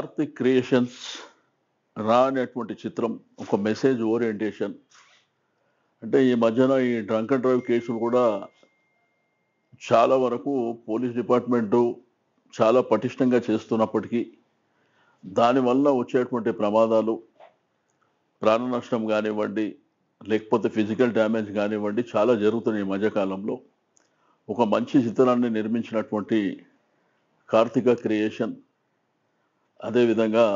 Karthik creations రా అనేటువంటి చిత్రం ఒక మెసేజ్ ఓరియంటేషన్. అంటే ఈ మధ్యన ఈ డ్రంక్ అండ్ డ్రైవ్ కేసులు కూడా చాలా వరకు పోలీస్ డిపార్ట్మెంటు చాలా పటిష్టంగా చేస్తున్నప్పటికీ దానివల్ల వచ్చేటువంటి ప్రమాదాలు ప్రాణ నష్టం కానివ్వండి లేకపోతే ఫిజికల్ డ్యామేజ్ కానివ్వండి చాలా జరుగుతున్నాయి ఈ మధ్యకాలంలో. ఒక మంచి చిత్రాన్ని నిర్మించినటువంటి కార్తిక క్రియేషన్ అదేవిధంగా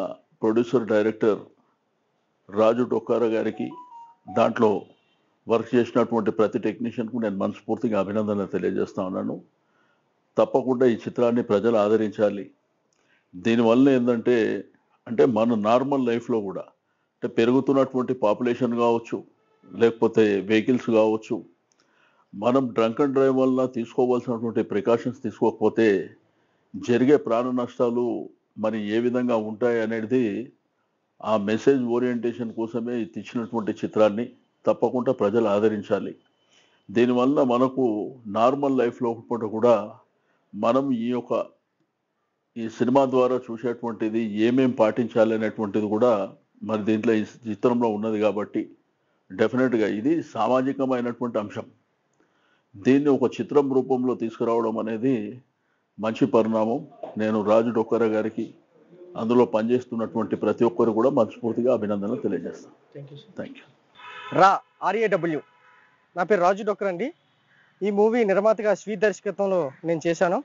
ప్రొడ్యూసర్ డైరెక్టర్ రాజు టొక్కారా గారికి దాంట్లో వర్క్ చేసినటువంటి ప్రతి టెక్నీషియన్కు నేను మనస్ఫూర్తిగా అభినందనలు తెలియజేస్తా ఉన్నాను. తప్పకుండా ఈ చిత్రాన్ని ప్రజలు ఆదరించాలి. దీనివల్ల ఏంటంటే అంటే మన నార్మల్ లైఫ్లో కూడా అంటే పెరుగుతున్నటువంటి పాపులేషన్ కావచ్చు లేకపోతే వెహికల్స్ కావచ్చు మనం డ్రంక్ అండ్ డ్రైవ్ వల్ల తీసుకోవాల్సినటువంటి ప్రికాషన్స్ తీసుకోకపోతే జరిగే ప్రాణ నష్టాలు మరి ఏ విధంగా ఉంటాయి అనేది ఆ మెసేజ్ ఓరియంటేషన్ కోసమే తెచ్చినటువంటి చిత్రాన్ని తప్పకుండా ప్రజలు ఆదరించాలి. దీనివల్ల మనకు నార్మల్ లైఫ్లో ఒకటి కూడా మనం ఈ యొక్క ఈ సినిమా ద్వారా చూసేటువంటిది ఏమేం పాటించాలి అనేటువంటిది కూడా మరి దీంట్లో ఈ చిత్రంలో ఉన్నది కాబట్టి డెఫినెట్గా ఇది సామాజికమైనటువంటి అంశం. దీన్ని ఒక చిత్రం రూపంలో తీసుకురావడం అనేది మంచి పరిణామం. నేను రాజు డొక్కర గారికి అందులో పనిచేస్తున్నటువంటి ప్రతి ఒక్కరు కూడా మనస్ఫూర్తిగా అభినందనలు తెలియజేస్తాను. Thank you sir thank you raw R A W. నా పేరు రాజు డొక్కర్ అండి. ఈ మూవీ నిర్మాతగా స్వీట్ దర్శకత్వంలో నేను చేశాను.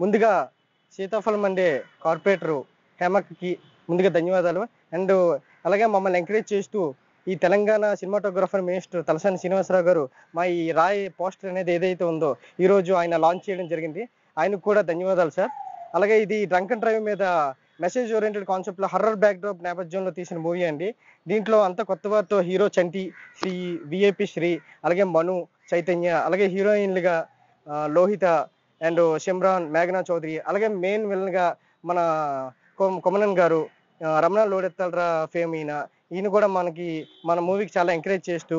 ముందుగా సీతాఫలం అండే కార్పొరేటర్ హేమక్కి ముందుగా ధన్యవాదాలు. అండ్ అలాగే మమ్మల్ని ఎంకరేజ్ చేస్తూ ఈ తెలంగాణ సినిమాటోగ్రఫర్ మినిస్టర్ తలసాని శ్రీనివాసరావు గారు మా ఈ రాయ్ పోస్టర్ అనేది ఏదైతే ఉందో ఈరోజు ఆయన లాంచ్ చేయడం జరిగింది. ఆయనకు కూడా ధన్యవాదాలు సార్. అలాగే ఇది డ్రంక్ అండ్ డ్రైవ్ మీద మెసేజ్ ఓరియంటెడ్ కాన్సెప్ట్లో హర్రర్ బ్యాక్ డ్రాప్ నేపథ్యంలో తీసిన మూవీ అండి. దీంట్లో అంత కొత్త వారితో హీరో చంటి శ్రీ విఏపి శ్రీ అలాగే మను చైతన్య అలాగే హీరోయిన్లుగా లోహిత అండ్ సిమ్రాన్ మేఘనా చౌదరి అలాగే మెయిన్ విలన్గా మన కొమనన్ గారు రమణ లోడెత్తలరా ఫేమ్ ఈయన. ఈయన కూడా మనకి మన మూవీకి చాలా ఎంకరేజ్ చేస్తూ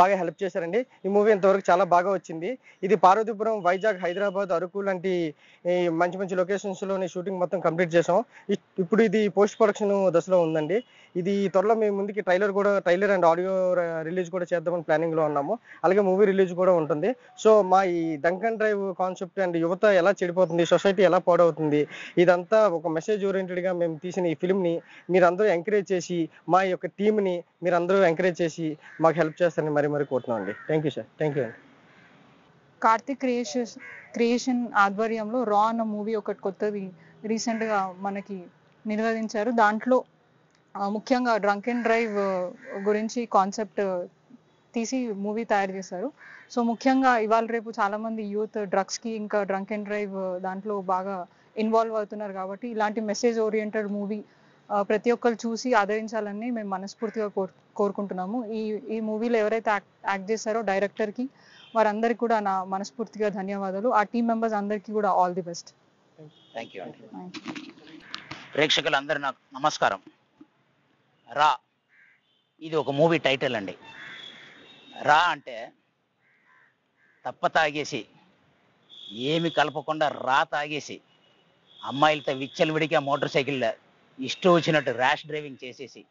బాగా హెల్ప్ చేశారండి. ఈ మూవీ ఇంతవరకు చాలా బాగా వచ్చింది. ఇది పార్వతీపురం వైజాగ్ హైదరాబాద్ అరకు లాంటి మంచి మంచి మంచి లొకేషన్స్లోని షూటింగ్ మొత్తం కంప్లీట్ చేసాం ఇప్పుడు ఇది పోస్ట్ ప్రొడక్షన్ దశలో ఉందండి. ఇది త్వరలో మేము ముందుకి ట్రైలర్ కూడా ట్రైలర్ అండ్ ఆడియో రిలీజ్ కూడా చేద్దామని ప్లానింగ్లో ఉన్నాము. అలాగే మూవీ రిలీజ్ కూడా ఉంటుంది. సో మా ఈ డంకన్ డ్రైవ్ కాన్సెప్ట్ అండ్ యువత ఎలా చెడిపోతుంది సొసైటీ ఎలా పాడవుతుంది ఇదంతా ఒక మెసేజ్ ఓరియంటెడ్గా మేము తీసిన ఈ ఫిల్మ్ని మీరందరూ ఎంకరేజ్ చేసి మా యొక్క టీమ్ని మీరందరూ ఎంకరేజ్ చేసి మాకు హెల్ప్ చేస్తారని మరి మరి కోరుతున్నాం అండి. Thank you sir thank you అండి కార్తిక్ క్రియేషన్ క్రియేషన్ ఆధ్వర్యంలో రా అన్న మూవీ ఒకటి కొత్తది రీసెంట్గా గా మనకి నిర్వహించారు. దాంట్లో ముఖ్యంగా డ్రంక్ అండ్ డ్రైవ్ గురించి కాన్సెప్ట్ తీసి మూవీ తయారు చేశారు. సో ముఖ్యంగా ఇవాళ రేపు చాలా మంది యూత్ డ్రగ్స్కి ఇంకా డ్రంక్ అండ్ డ్రైవ్ దాంట్లో బాగా ఇన్వాల్వ్ అవుతున్నారు కాబట్టి ఇలాంటి మెసేజ్ ఓరియంటెడ్ మూవీ ప్రతి ఒక్కరు చూసి ఆదరించాలని మేము మనస్ఫూర్తిగా కోరు కోరుకుంటున్నాము. ఈ ఈ మూవీలో ఎవరైతే యాక్ట్ చేశారో డైరెక్టర్కి వారందరికీ కూడా నా మనస్ఫూర్తిగా ధన్యవాదాలు. ఆ టీం మెంబర్స్ అందరికీ కూడా all the best. Thank you అండి ప్రేక్షకులందరూ నాకు నమస్కారం. రా ఇది ఒక మూవీ టైటిల్ అండి. రా అంటే తప్ప తాగేసి ఏమి కలపకుండా రా తాగేసి అమ్మాయిలతో విచ్చలవిడిగా మోటార్ సైకిల్ ఇష్టం వచ్చినట్టు ర్యాష్ డ్రైవింగ్ చేసేసి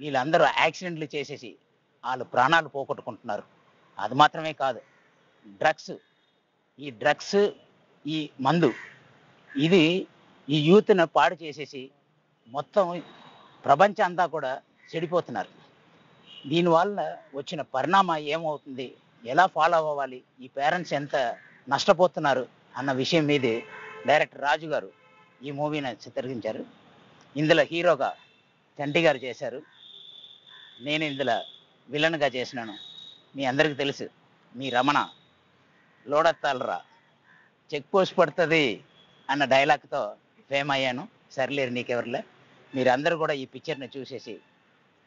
వీళ్ళందరూ యాక్సిడెంట్లు చేసేసి వాళ్ళు ప్రాణాలు పోగొట్టుకుంటున్నారు. అది మాత్రమే కాదు డ్రగ్స్ ఈ డ్రగ్స్ ఈ మందు ఇది ఈ యూత్ను పాడు చేసేసి మొత్తం ప్రపంచం అంతా కూడా చెడిపోతున్నారు. దీనివల్ల వచ్చిన పరిణామం ఏమవుతుంది? ఎలా ఫాలో అవ్వాలి? ఈ పేరెంట్స్ ఎంత నష్టపోతున్నారు? అన్న విషయం మీదే డైరెక్టర్ రాజు గారు ఈ మూవీని చిత్రీకరించారు. ఇందులో హీరోగా చంటి గారు చేశారు. నేను ఇందులో విలన్గా చేసినాను. మీ అందరికీ తెలుసు మీ రమణ లోడత్తాలరా చెక్ పోస్ట్ పడుతుంది అన్న డైలాగ్తో ఫేమ్ అయ్యాను. సర్లేరు నీకెవరిలే. మీరందరూ కూడా ఈ పిక్చర్ని చూసేసి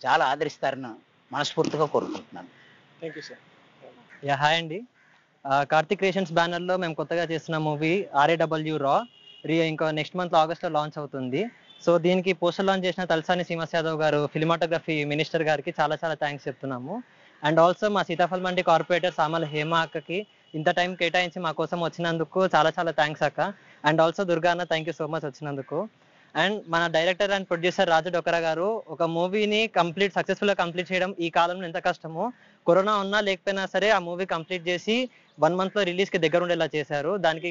చాలా ఆదరిస్తారని మనస్ఫూర్తిగా కోరుకుంటున్నాను. Thank you sir yeah hi అండి. ఆ, కార్తిక్ క్రియేషన్స్ బ్యానర్లో మేము కొత్తగా చేస్తున్న మూవీ ఆర్ఏడబ్ల్యూ రా రీ ఇంకా నెక్స్ట్ మంత్ ఆగస్ట్లో లాంచ్ అవుతుంది. సో దీనికి పోస్టర్ లాంచ్ చేసిన తలసాని శ్రీనివాస్ యాదవ్ గారు ఫిలిమాటోగ్రఫీ మినిస్టర్ గారికి చాలా చాలా థ్యాంక్స్ చెప్తున్నాము. అండ్ ఆల్సో మా సీతాఫల్ మండి కార్పొరేటర్ సామల హేమ అక్కకి ఇంత టైం కేటాయించి మా కోసం వచ్చినందుకు చాలా చాలా థ్యాంక్స్ అక్క. అండ్ ఆల్సో దుర్గా అన్న థ్యాంక్ యూ సో మచ్ వచ్చినందుకు. అండ్ మన director and producer Raju Dokara గారు ఒక మూవీని కంప్లీట్ సక్సెస్ఫుల్గా కంప్లీట్ చేయడం ఈ కాలంలో ఎంత కష్టమో కరోనా ఉన్నా లేకపోయినా సరే ఆ మూవీ కంప్లీట్ చేసి వన్ మంత్లో రిలీజ్కి దగ్గర ఉండేలా చేశారు. దానికి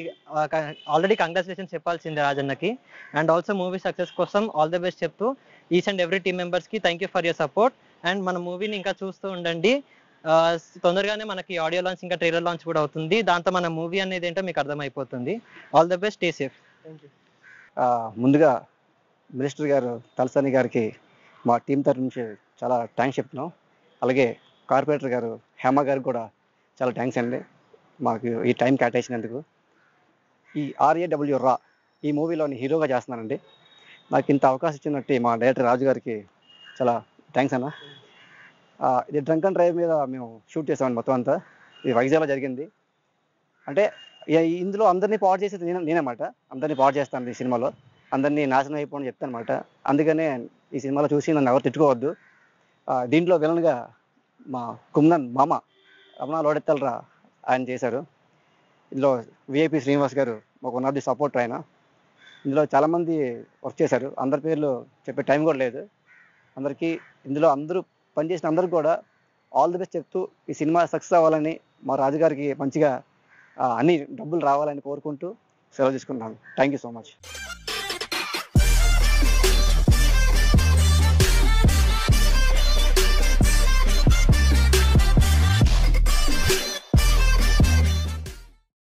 ఆల్రెడీ కంగ్రాచులేషన్ చెప్పాల్సిందే రాజన్నకి. అండ్ ఆల్సో మూవీ సక్సెస్ కోసం ఆల్ ది బెస్ట్ చెప్తూ ఈచ్ అండ్ ఎవ్రీ టీమ్ మెంబర్స్కి thank you for your support and మన మూవీని ఇంకా చూస్తూ ఉండండి. తొందరగానే మనకి ఆడియో లాంచ్ ఇంకా ట్రైలర్ లాంచ్ కూడా అవుతుంది. దాంతో మన మూవీ అనేది ఏంటో మీకు అర్థమైపోతుంది. All the best stay safe ముందుగా మినిస్టర్ గారు తలసాని గారికి మా టీం తరఫు నుంచి చాలా థ్యాంక్స్ చెప్తున్నాం. అలాగే కార్పొరేటర్ గారు హేమ గారికి కూడా చాలా థ్యాంక్స్ అండి. మాకు ఈ టైం కేటాయించినందుకు. ఈ ఆర్ఏడబ్ల్యూ రా ఈ మూవీలోని హీరోగా చేస్తున్నానండి నాకు ఇంత అవకాశం ఇచ్చినట్టు మా డైరెక్టర్ రాజు గారికి చాలా థ్యాంక్స్ అన్న. ఇది డ్రంక్ అండ్ డ్రైవ్ మీద మేము షూట్ చేసామండి మొత్తం అంతా. ఇది వైజాగ్లో జరిగింది. అంటే ఇందులో అందరినీ పాడు చేసేది నేను నేనమాట అందరినీ పాడు చేస్తాను ఈ సినిమాలో. అందరినీ నాశనం అయిపోని చెప్తాను అనమాట అందుకనే ఈ సినిమాలో చూసి నన్ను ఎవరు తిట్టుకోవద్దు. దీంట్లో విలన్గా మా కుమ్నన్ మామ రమణ లోడెత్తలరా ఆయన చేశారు. ఇందులో విఐపి శ్రీనివాస్ గారు ఒక వన్ ఆఫ్ ది సపోర్ట్ ఆయన. ఇందులో చాలామంది వర్క్ చేశారు. అందరి పేర్లు చెప్పే టైం కూడా లేదు. అందరికీ ఇందులో అందరూ పనిచేసిన అందరికి కూడా ఆల్ ది బెస్ట్ చెప్తూ ఈ సినిమా సక్సెస్ అవ్వాలని మా రాజుగారికి మంచిగా అన్ని డబ్బులు రావాలని కోరుకుంటూ సెలవు తీసుకుంటున్నాను. Thank you so much.